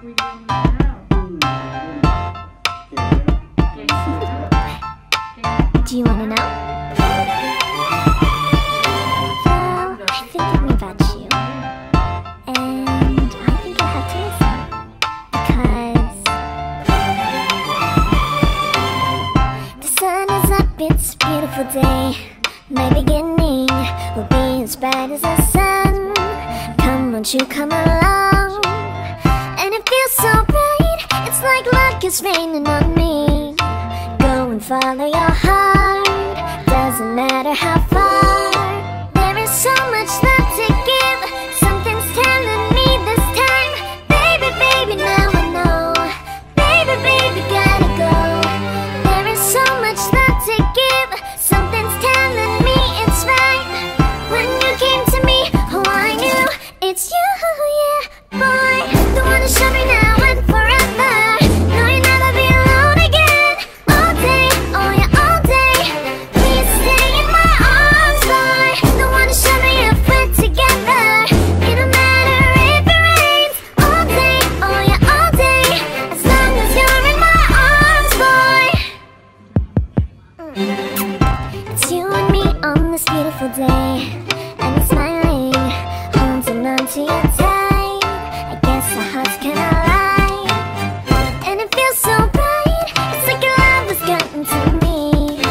Do you want to know? I've thinking about you. And I think you'll have to. Because the sun is up, it's a beautiful day. My beginning will be as bright as the sun. Come, won't you come along? Like is raining on me. Go and follow your heart, doesn't matter how far. on this beautiful day And it's smiling, holding on to your tight. I guess our hearts cannot lie And it feels so bright. It's like your love has gotten to me.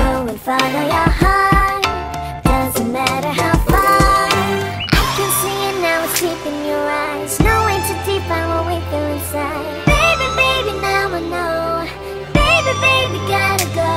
Go and follow your heart Doesn't matter how far. I can see it now, it's deep in your eyes. No way to define what we feel inside. Baby, baby, now I know. Baby, baby, gotta go.